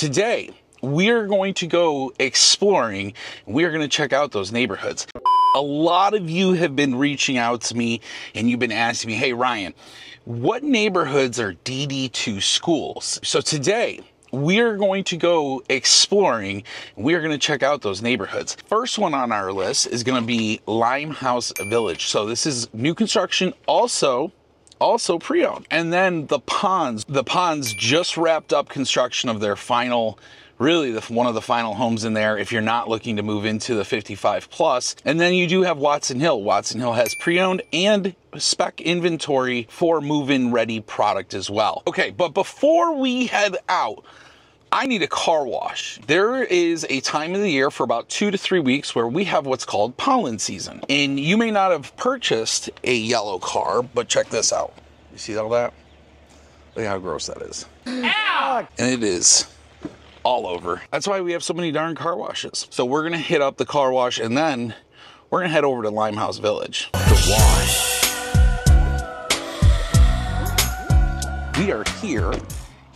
today we're going to go exploring. We're going to check out those neighborhoods. A lot of you have been reaching out to me and you've been asking me, hey, Ryan, what neighborhoods are DD2 schools? So today, we're going to go exploring. We're going to check out those neighborhoods. First one on our list is going to be Limehouse Village. So this is new construction, also also pre-owned. And then the Ponds. The Ponds just wrapped up construction of their final really the, one of the final homes in there if you're not looking to move into the 55 plus. And then you do have Watson Hill. Watson Hill has pre-owned and spec inventory for move-in ready product as well. Okay, but before we head out, I need a car wash. There is a time of the year for about two to three weeks where we have what's called pollen season. And you may not have purchased a yellow car, but check this out. You see all that? Look how gross that is. Ow! And it is all over. That's why we have so many darn car washes. So we're gonna hit up the car wash and then we're gonna head over to Limehouse Village. The wash. We are here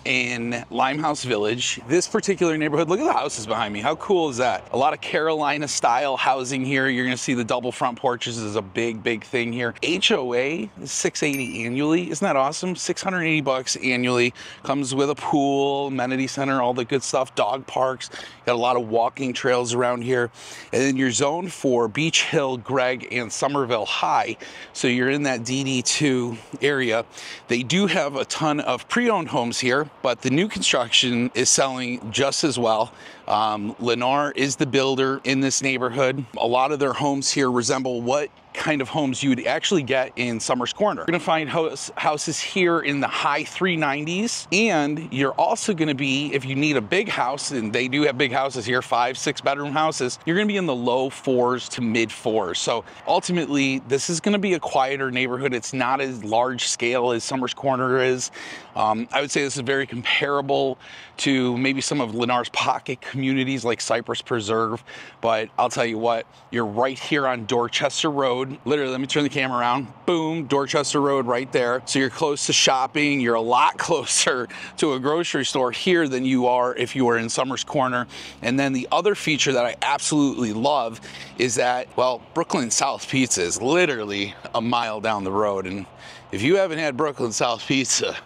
in Limehouse Village. This particular neighborhood, look at the houses behind me. How cool is that? A lot of Carolina style housing here. You're gonna see the double front porches is a big, big thing here. HOA is 680 annually. Isn't that awesome? 680 bucks annually. Comes with a pool, amenity center, all the good stuff, dog parks. Got a lot of walking trails around here. And then you're zoned for Beech Hill, Gregg, and Summerville High. So you're in that DD2 area. They do have a ton of pre-owned homes here but the new construction is selling just as well. Um, Lennar is the builder in this neighborhood. A lot of their homes here resemble what kind of homes you would actually get in Summers Corner. You're gonna find house, houses here in the high 390s, and you're also gonna be, if you need a big house, and they do have big houses here, five, six bedroom houses, you're gonna be in the low fours to mid fours. So ultimately, this is gonna be a quieter neighborhood. It's not as large scale as Summers Corner is. Um, I would say this is very comparable to maybe some of Lennar's pocket communities like Cypress Preserve, but I'll tell you what, you're right here on Dorchester Road, Road. Literally, let me turn the camera around. Boom, Dorchester Road right there. So you're close to shopping. You're a lot closer to a grocery store here than you are if you were in Summers Corner. And then the other feature that I absolutely love is that, well, Brooklyn South Pizza is literally a mile down the road. And if you haven't had Brooklyn South Pizza,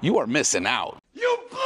you are missing out. You blew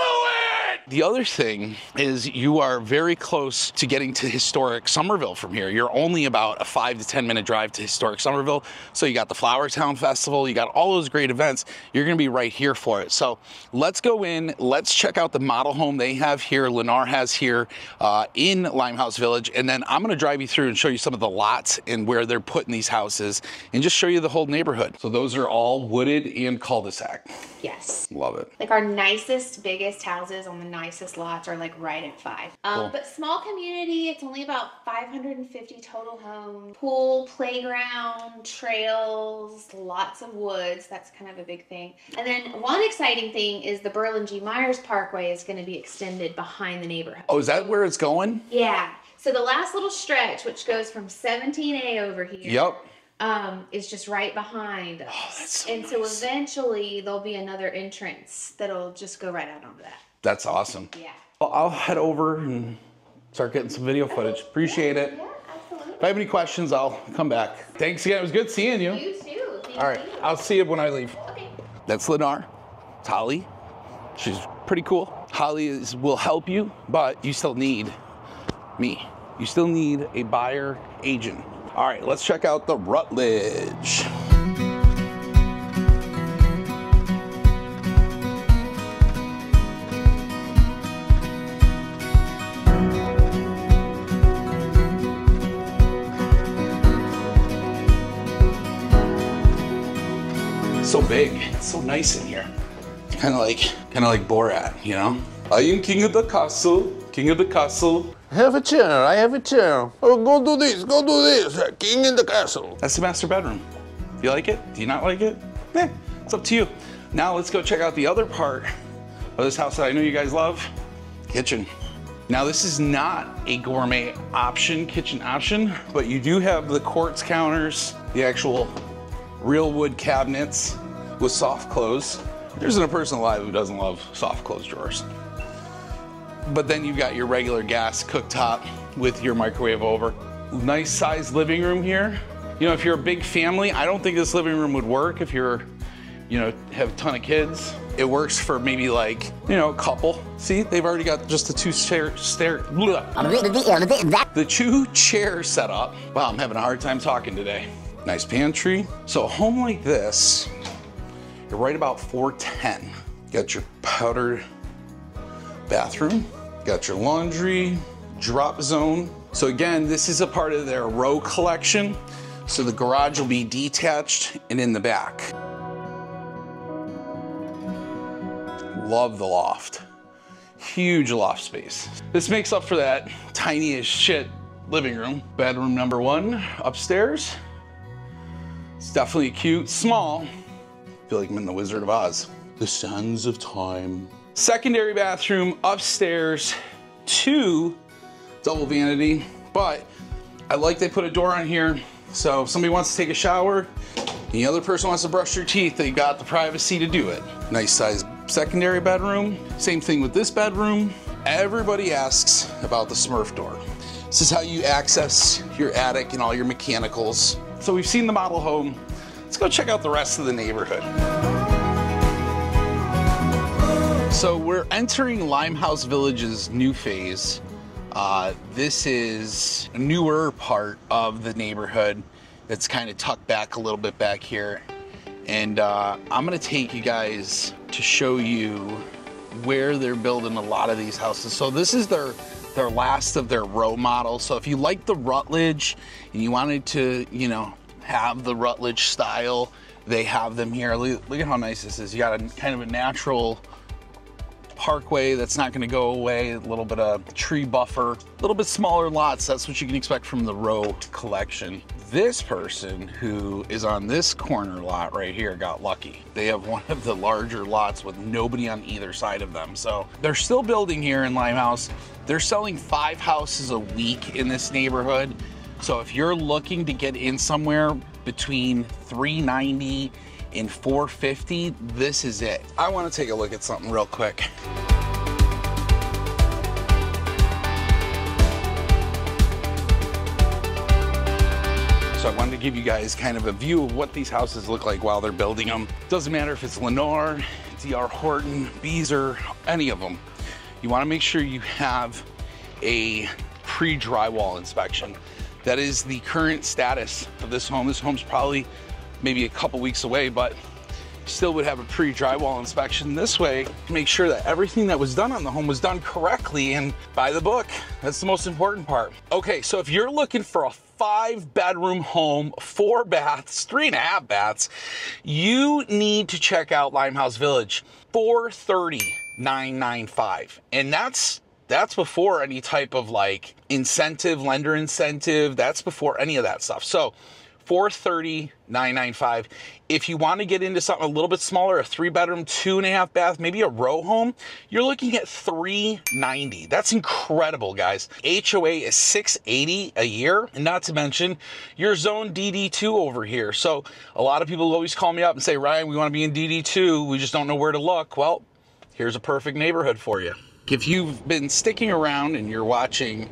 the other thing is you are very close to getting to historic Summerville from here. You're only about a five to 10 minute drive to historic Summerville. So you got the Flowertown Festival, you got all those great events. You're gonna be right here for it. So let's go in, let's check out the model home they have here, Lennar has here uh, in Limehouse Village. And then I'm gonna drive you through and show you some of the lots and where they're putting these houses and just show you the whole neighborhood. So those are all wooded and cul-de-sac. Yes. Love it. Like our nicest, biggest houses on the nicest lots are like right at five. Um, cool. But small community, it's only about 550 total homes. Pool, playground, trails, lots of woods. That's kind of a big thing. And then one exciting thing is the Berlin G. Myers Parkway is going to be extended behind the neighborhood. Oh, is that where it's going? Yeah. So the last little stretch, which goes from 17A over here. Yep um, is just right behind us. Oh, so and nice. so eventually there'll be another entrance that'll just go right out onto that. That's awesome. Yeah. Well, I'll head over and start getting some video footage. Appreciate it. Yeah, absolutely. If I have any questions, I'll come back. Thanks again. It was good seeing you. You too. Thank All right. you. I'll see you when I leave. Okay. That's Lennar. It's Holly. She's pretty cool. Holly is, will help you, but you still need me. You still need a buyer agent. All right, let's check out the Rutledge. Big. It's so nice in here. Kind of like, kind of like Borat, you know? I am king of the castle, king of the castle. I Have a chair, I have a chair. Oh, go do this, go do this. King in the castle. That's the master bedroom. Do you like it? Do you not like it? Eh, it's up to you. Now let's go check out the other part of this house that I know you guys love, kitchen. Now this is not a gourmet option, kitchen option, but you do have the quartz counters, the actual real wood cabinets with soft close. There isn't a person alive who doesn't love soft close drawers. but then you've got your regular gas cooktop with your microwave over. Nice sized living room here. You know, if you're a big family, I don't think this living room would work if you're, you know, have a ton of kids. It works for maybe like, you know, a couple. See, they've already got just the two chair, stair, the two chair setup. Wow, I'm having a hard time talking today. Nice pantry. So a home like this, you're right about 410. Got your powder bathroom, got your laundry, drop zone. So again, this is a part of their row collection. So the garage will be detached and in the back. Love the loft. Huge loft space. This makes up for that tiny as shit living room. Bedroom number one upstairs. It's definitely cute, small. I feel like I'm in the Wizard of Oz. The Sands of Time. Secondary bathroom upstairs, two double vanity, but I like they put a door on here. So if somebody wants to take a shower, the other person wants to brush their teeth, they got the privacy to do it. Nice size secondary bedroom. Same thing with this bedroom. Everybody asks about the Smurf door. This is how you access your attic and all your mechanicals. So we've seen the model home. Let's go check out the rest of the neighborhood. So we're entering Limehouse Village's new phase. Uh, this is a newer part of the neighborhood that's kind of tucked back a little bit back here. And uh, I'm gonna take you guys to show you where they're building a lot of these houses. So this is their their last of their row models. So if you like the Rutledge and you wanted to, you know, have the Rutledge style, they have them here. Look, look at how nice this is. You got a kind of a natural parkway that's not going to go away, a little bit of tree buffer, a little bit smaller lots. That's what you can expect from the row collection. This person who is on this corner lot right here got lucky. They have one of the larger lots with nobody on either side of them. So they're still building here in Limehouse. They're selling five houses a week in this neighborhood. So if you're looking to get in somewhere between 390 and 450, this is it. I wanna take a look at something real quick. So I wanted to give you guys kind of a view of what these houses look like while they're building them. Doesn't matter if it's Lennar, DR Horton, Beazer, any of them. You wanna make sure you have a pre-drywall inspection. That is the current status of this home. This home's probably maybe a couple weeks away, but still would have a pre-drywall inspection this way to make sure that everything that was done on the home was done correctly and by the book. That's the most important part. Okay, so if you're looking for a five bedroom home, four baths, three and a half baths, you need to check out Limehouse Village. 430,995. And that's that's before any type of like incentive, lender incentive. That's before any of that stuff. So 430 995 if you want to get into something a little bit smaller a three bedroom two and a half bath maybe a row home you're looking at 390 that's incredible guys. Hoa is 680 a year. And not to mention your zone dd2 over here. So a lot of people always call me up and say ryan we want to be in dd2 we just don't know where to look. Well here's a perfect neighborhood for you if you've been sticking around and you're watching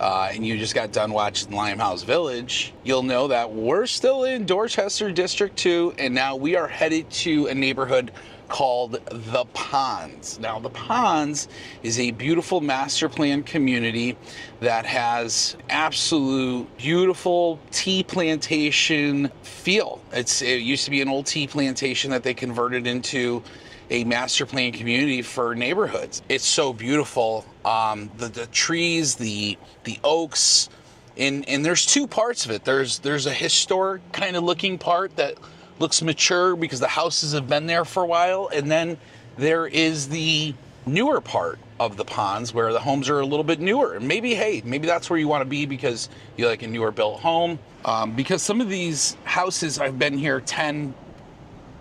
uh, and you just got done watching Limehouse Village, you'll know that we're still in Dorchester District 2, and now we are headed to a neighborhood called The Ponds. Now, The Ponds is a beautiful master plan community that has absolute beautiful tea plantation feel. It's it used to be an old tea plantation that they converted into a master plan community for neighborhoods. It's so beautiful. Um, the, the trees, the the oaks, and and there's two parts of it. There's there's a historic kind of looking part that looks mature because the houses have been there for a while, and then there is the newer part of the ponds where the homes are a little bit newer. And maybe hey, maybe that's where you want to be because you like a newer built home. Um, because some of these houses I've been here 10,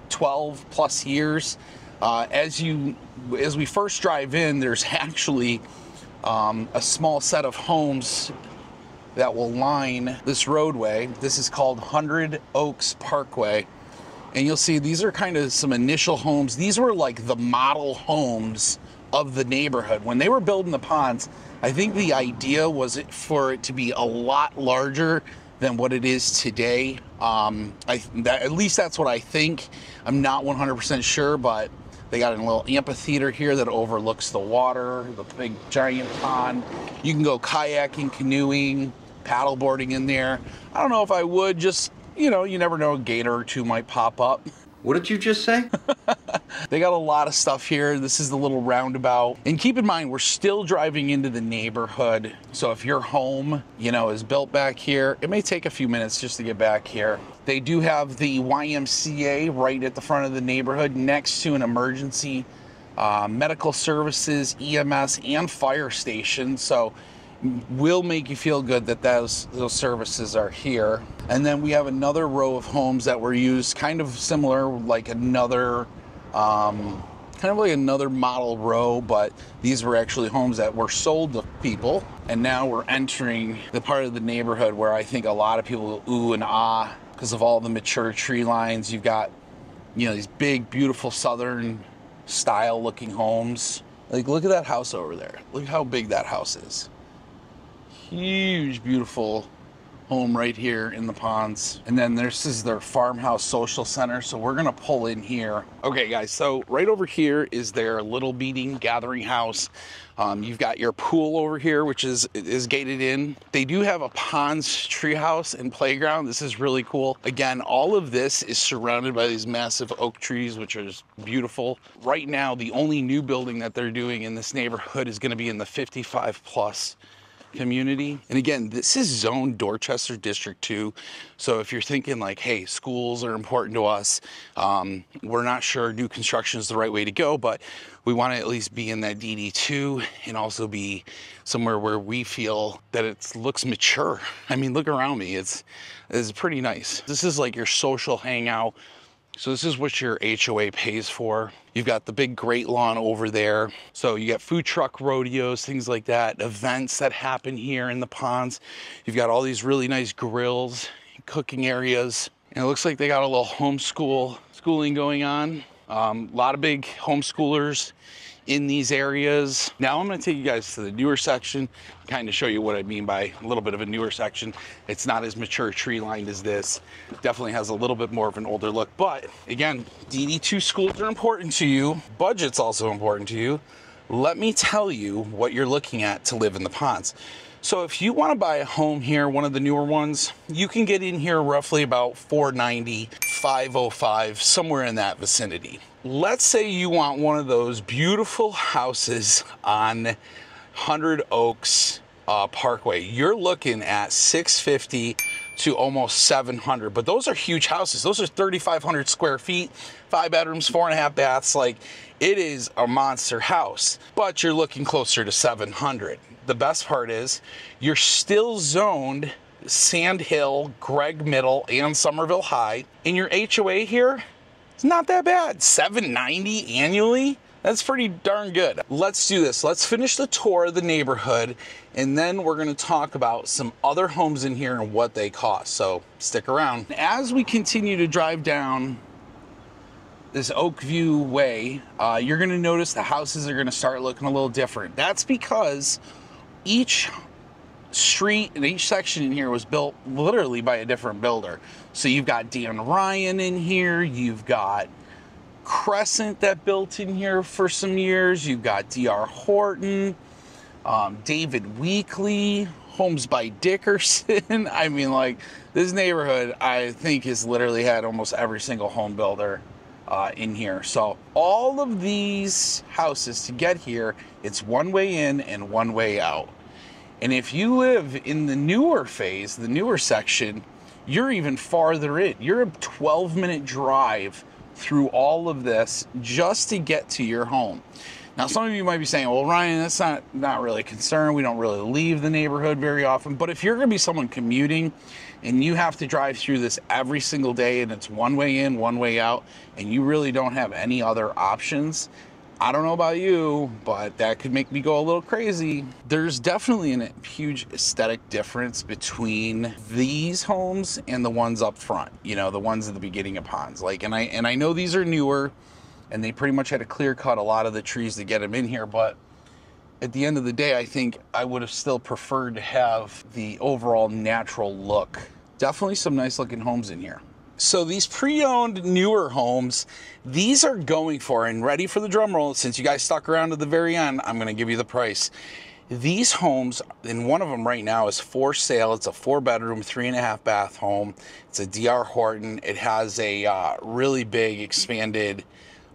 12 plus years uh, as you, as we first drive in, there's actually um, a small set of homes that will line this roadway. This is called Hundred Oaks Parkway. And you'll see these are kind of some initial homes. These were like the model homes of the neighborhood. When they were building the ponds, I think the idea was for it to be a lot larger than what it is today. Um, I, that, at least that's what I think. I'm not 100% sure, but they got a little amphitheater here that overlooks the water, the big giant pond. You can go kayaking, canoeing, paddleboarding in there. I don't know if I would, just, you know, you never know, a gator or two might pop up. What did you just say? they got a lot of stuff here. This is the little roundabout. And keep in mind, we're still driving into the neighborhood. So if your home, you know, is built back here, it may take a few minutes just to get back here. They do have the YMCA right at the front of the neighborhood next to an emergency uh, medical services, EMS, and fire station. So will make you feel good that those those services are here. And then we have another row of homes that were used kind of similar, like another, um, kind of like another model row, but these were actually homes that were sold to people. And now we're entering the part of the neighborhood where I think a lot of people ooh and ah because of all the mature tree lines. You've got, you know, these big, beautiful southern style looking homes. Like, look at that house over there. Look how big that house is huge, beautiful home right here in the ponds. And then this is their farmhouse social center. So we're gonna pull in here. Okay guys, so right over here is their little meeting gathering house. Um, you've got your pool over here, which is is gated in. They do have a ponds treehouse and playground. This is really cool. Again, all of this is surrounded by these massive oak trees, which are beautiful. Right now, the only new building that they're doing in this neighborhood is gonna be in the 55 plus community. And again, this is zone Dorchester District 2. So if you're thinking like, hey, schools are important to us, um, we're not sure new construction is the right way to go, but we want to at least be in that DD2 and also be somewhere where we feel that it looks mature. I mean, look around me. It's, it's pretty nice. This is like your social hangout so this is what your HOA pays for. You've got the big great lawn over there. So you got food truck rodeos, things like that, events that happen here in the ponds. You've got all these really nice grills, cooking areas. And it looks like they got a little homeschool schooling going on. Um, a lot of big homeschoolers in these areas. Now I'm going to take you guys to the newer section, kind of show you what I mean by a little bit of a newer section. It's not as mature tree lined as this. Definitely has a little bit more of an older look. But again, DD2 schools are important to you. Budget's also important to you. Let me tell you what you're looking at to live in the ponds. So if you want to buy a home here, one of the newer ones, you can get in here roughly about 490, 505, somewhere in that vicinity. Let's say you want one of those beautiful houses on 100 Oaks uh, Parkway. You're looking at 650 to almost 700, but those are huge houses. Those are 3,500 square feet, five bedrooms, four and a half baths. Like it is a monster house, but you're looking closer to 700 the best part is you're still zoned Sand Hill, Gregg Middle, and Summerville High. In your HOA here, it's not that bad. 790 annually? That's pretty darn good. Let's do this. Let's finish the tour of the neighborhood and then we're gonna talk about some other homes in here and what they cost. So stick around. As we continue to drive down this Oakview Way, uh, you're gonna notice the houses are gonna start looking a little different. That's because each street and each section in here was built literally by a different builder. So you've got Dan Ryan in here, you've got Crescent that built in here for some years, you've got DR Horton, um, David Weekley, Homes by Dickerson. I mean, like, this neighborhood, I think, has literally had almost every single home builder uh, in here. So all of these houses to get here, it's one way in and one way out. And if you live in the newer phase, the newer section, you're even farther in. You're a 12 minute drive through all of this just to get to your home. Now, some of you might be saying, well, Ryan, that's not, not really a concern. We don't really leave the neighborhood very often. But if you're going to be someone commuting and you have to drive through this every single day and it's one way in, one way out, and you really don't have any other options, I don't know about you, but that could make me go a little crazy. There's definitely a huge aesthetic difference between these homes and the ones up front. You know, the ones at the beginning of ponds. Like, and I and I know these are newer, and they pretty much had to clear cut a lot of the trees to get them in here. But at the end of the day, I think I would have still preferred to have the overall natural look. Definitely some nice looking homes in here. So these pre-owned newer homes, these are going for, and ready for the drum roll, since you guys stuck around to the very end, I'm gonna give you the price. These homes, and one of them right now is for sale. It's a four bedroom, three and a half bath home. It's a DR Horton. It has a uh, really big expanded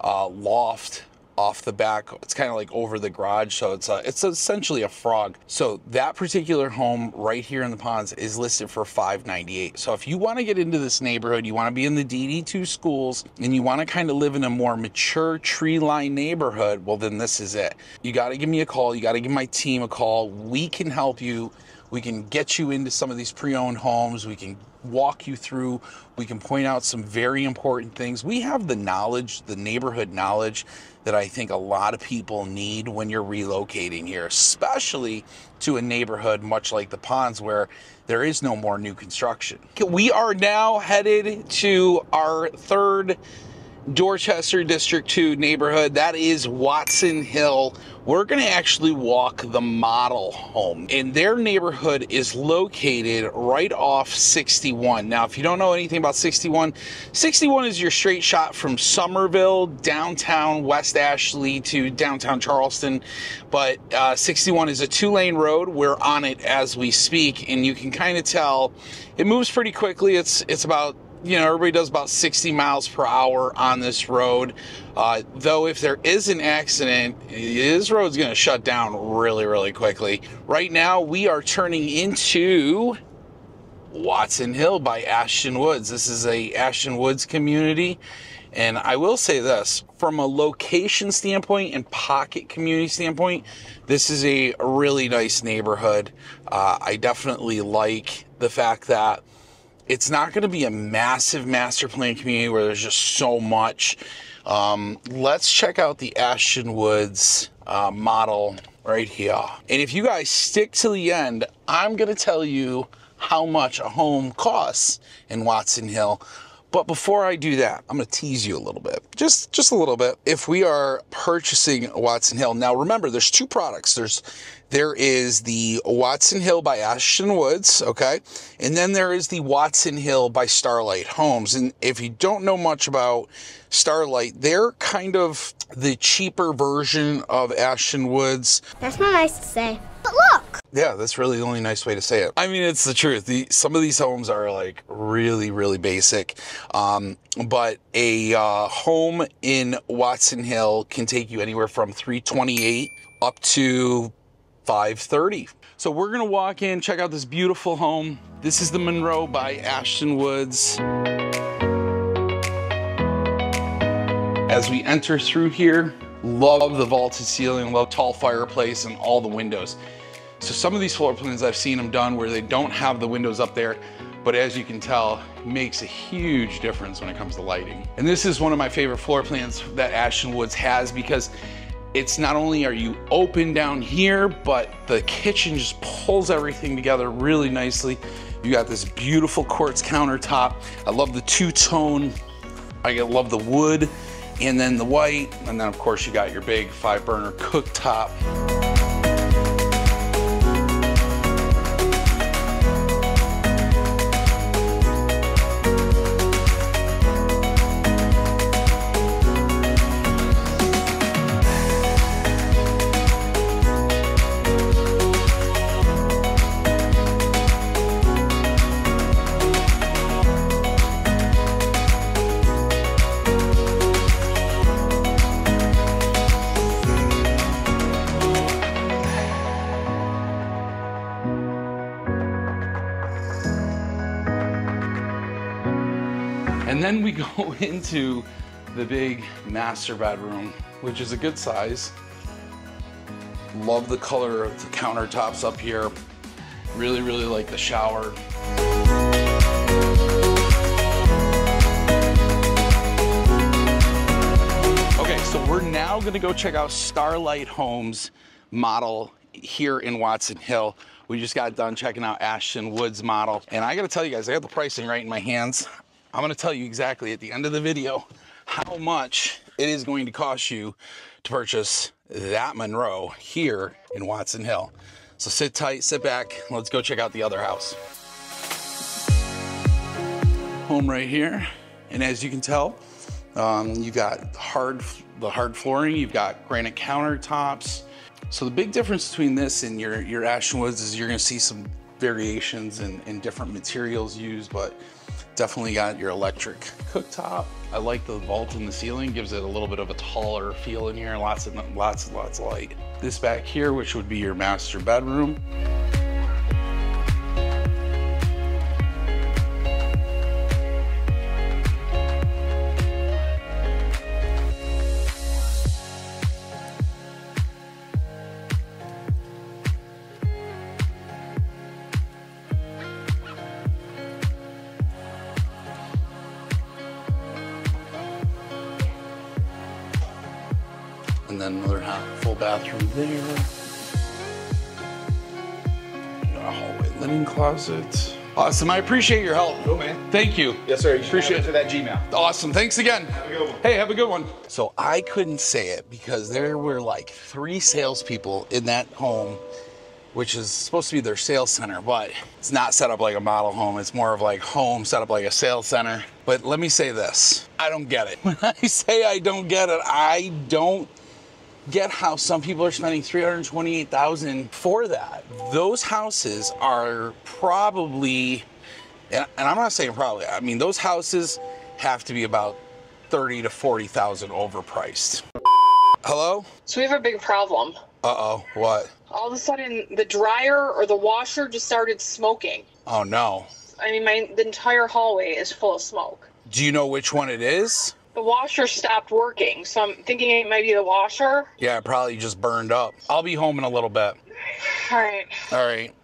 uh, loft off the back. It's kind of like over the garage, so it's a, it's essentially a frog. So that particular home right here in the ponds is listed for 598. So if you want to get into this neighborhood, you want to be in the DD2 schools, and you want to kind of live in a more mature tree line neighborhood, well then this is it. You got to give me a call. You got to give my team a call. We can help you. We can get you into some of these pre-owned homes. We can walk you through. We can point out some very important things. We have the knowledge, the neighborhood knowledge that I think a lot of people need when you're relocating here, especially to a neighborhood much like the Ponds where there is no more new construction. We are now headed to our third Dorchester District 2 neighborhood. That is Watson Hill. We're going to actually walk the model home. And their neighborhood is located right off 61. Now, if you don't know anything about 61, 61 is your straight shot from Summerville, downtown West Ashley to downtown Charleston. But uh, 61 is a two lane road. We're on it as we speak, and you can kind of tell it moves pretty quickly. It's, it's about you know, everybody does about 60 miles per hour on this road. Uh, though, if there is an accident, this road's going to shut down really, really quickly. Right now, we are turning into Watson Hill by Ashton Woods. This is a Ashton Woods community. And I will say this from a location standpoint and pocket community standpoint, this is a really nice neighborhood. Uh, I definitely like the fact that it's not going to be a massive master plan community where there's just so much. Um, let's check out the Ashton Woods uh, model right here. And if you guys stick to the end, I'm going to tell you how much a home costs in Watson Hill. But before I do that, I'm going to tease you a little bit, just just a little bit. If we are purchasing Watson Hill, now remember, there's two products. There's there is the Watson Hill by Ashton Woods, okay? And then there is the Watson Hill by Starlight Homes. And if you don't know much about Starlight, they're kind of the cheaper version of Ashton Woods. That's not nice to say. But look! Yeah, that's really the only nice way to say it. I mean, it's the truth. The, some of these homes are like really, really basic. Um, but a uh, home in Watson Hill can take you anywhere from 328 up to 5.30. So we're gonna walk in, check out this beautiful home. This is the Monroe by Ashton Woods. As we enter through here, love the vaulted ceiling, love tall fireplace and all the windows. So some of these floor plans I've seen them done where they don't have the windows up there, but as you can tell, makes a huge difference when it comes to lighting. And this is one of my favorite floor plans that Ashton Woods has because it's not only are you open down here, but the kitchen just pulls everything together really nicely. You got this beautiful quartz countertop. I love the two-tone. I love the wood and then the white. And then of course you got your big five burner cooktop. into the big master bedroom, which is a good size. Love the color of the countertops up here. Really, really like the shower. Okay, so we're now gonna go check out Starlight Homes model here in Watson Hill. We just got done checking out Ashton Woods model. And I gotta tell you guys, I got the pricing right in my hands. I'm gonna tell you exactly at the end of the video how much it is going to cost you to purchase that Monroe here in Watson Hill. So sit tight, sit back, let's go check out the other house. Home right here, and as you can tell, um, you've got hard, the hard flooring, you've got granite countertops. So the big difference between this and your, your Ashton Woods is you're gonna see some variations in different materials used, but definitely got your electric cooktop. I like the vault in the ceiling, gives it a little bit of a taller feel in here, lots and lots and lots of light. This back here, which would be your master bedroom. Linen closet. Awesome. I appreciate your help. Cool, man. Thank you. Yes, sir. You Appreciate appreciate it. to that Gmail. Awesome. Thanks again. Have a good one. Hey, have a good one. So I couldn't say it because there were like three salespeople in that home, which is supposed to be their sales center, but it's not set up like a model home. It's more of like home set up like a sales center. But let me say this I don't get it. When I say I don't get it, I don't get how some people are spending 328,000 for that. Those houses are probably and, and I'm not saying probably. I mean, those houses have to be about 30 to 40,000 overpriced. Hello? So we have a big problem. Uh-oh, what? All of a sudden, the dryer or the washer just started smoking. Oh no. I mean, my the entire hallway is full of smoke. Do you know which one it is? The washer stopped working, so I'm thinking it might be the washer. Yeah, it probably just burned up. I'll be home in a little bit. All right. All right.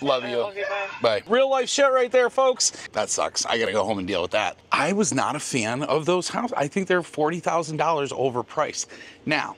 Love you. love you. Bye. Bye. Real life shit right there, folks. That sucks. I gotta go home and deal with that. I was not a fan of those houses. I think they're $40,000 overpriced. Now,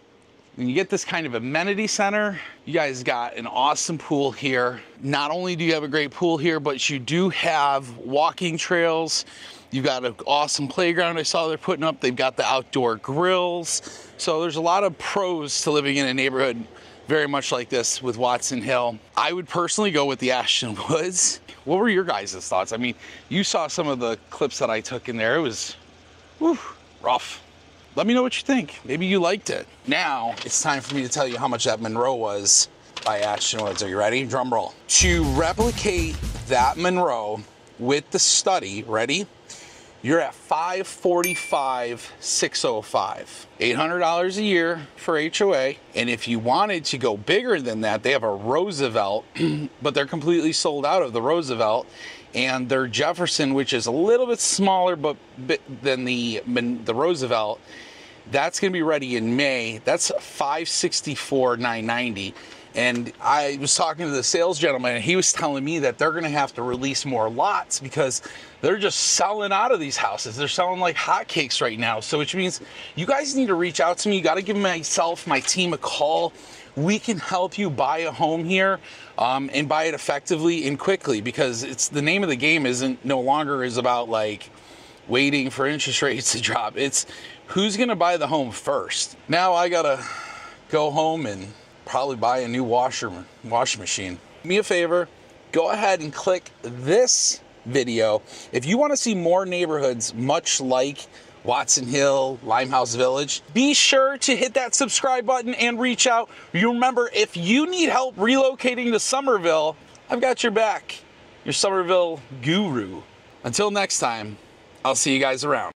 when you get this kind of amenity center, you guys got an awesome pool here. Not only do you have a great pool here, but you do have walking trails. You've got an awesome playground I saw they're putting up. They've got the outdoor grills. So there's a lot of pros to living in a neighborhood very much like this with Watson Hill. I would personally go with the Ashton Woods. What were your guys' thoughts? I mean, you saw some of the clips that I took in there. It was whew, rough. Let me know what you think. Maybe you liked it. Now it's time for me to tell you how much that Monroe was by Ashton Woods. Are you ready? Drum roll. To replicate that Monroe with the study, ready? You're at 545 605 $800 a year for HOA. And if you wanted to go bigger than that, they have a Roosevelt, but they're completely sold out of the Roosevelt. And their Jefferson, which is a little bit smaller but than the the Roosevelt, that's going to be ready in May. That's 564 990 and I was talking to the sales gentleman, and he was telling me that they're going to have to release more lots because they're just selling out of these houses. They're selling like hotcakes right now. So, which means you guys need to reach out to me. You got to give myself, my team a call. We can help you buy a home here um, and buy it effectively and quickly because it's the name of the game isn't no longer is about like waiting for interest rates to drop. It's who's going to buy the home first. Now I got to go home and probably buy a new washer washing machine. Do me a favor, go ahead and click this video. If you want to see more neighborhoods much like Watson Hill, Limehouse Village, be sure to hit that subscribe button and reach out. You remember, if you need help relocating to Summerville, I've got your back. Your Summerville guru. Until next time, I'll see you guys around.